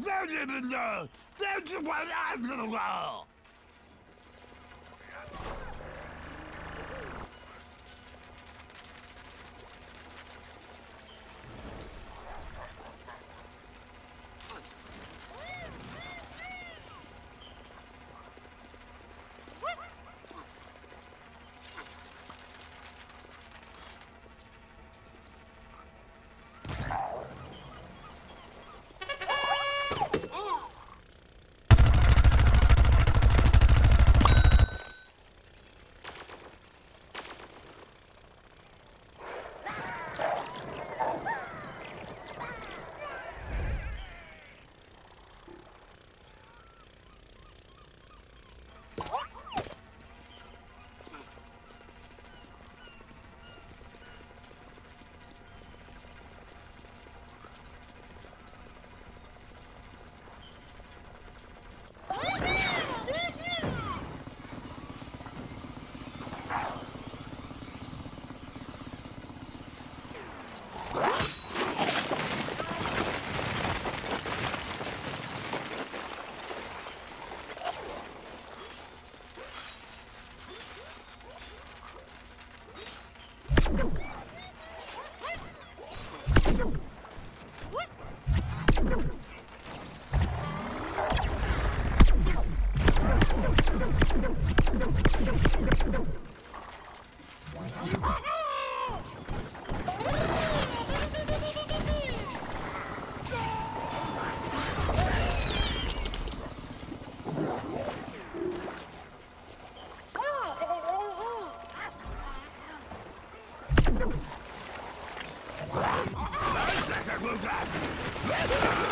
That's what I'm gonna. What? back!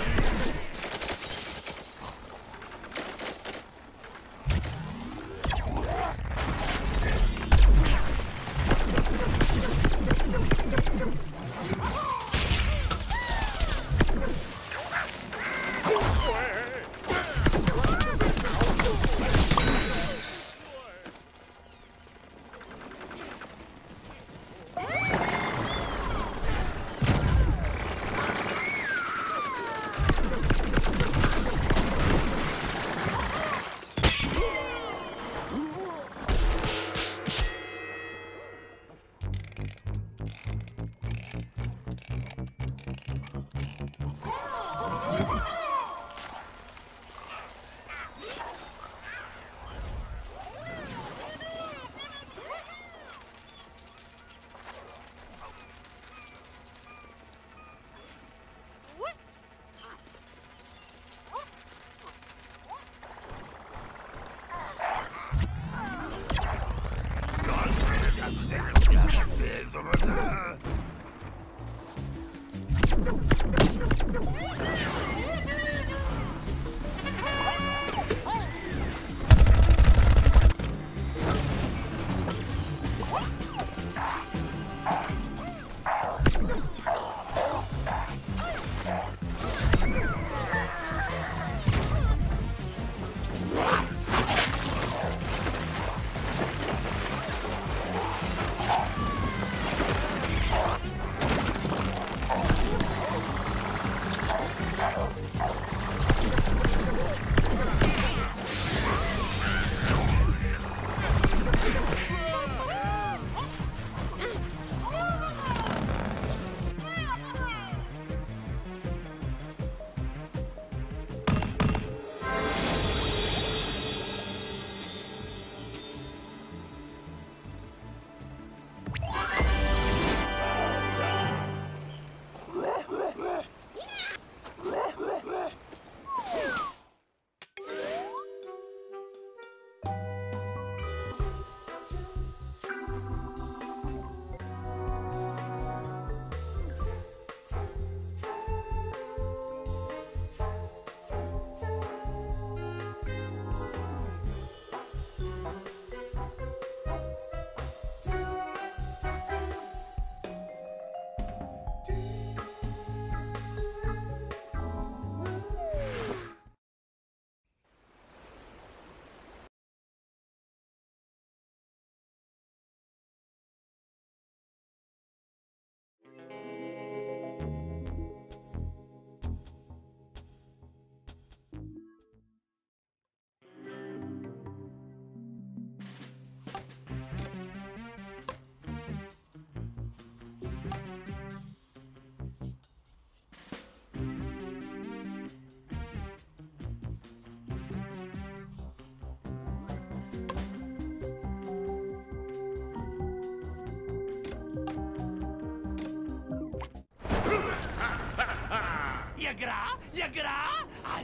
over there. Gra? Je gra? A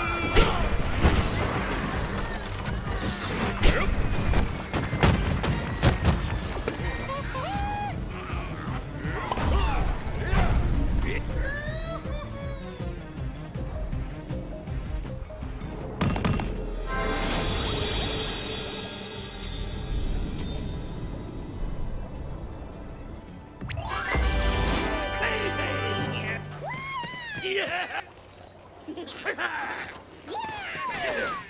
Yeah! yeah.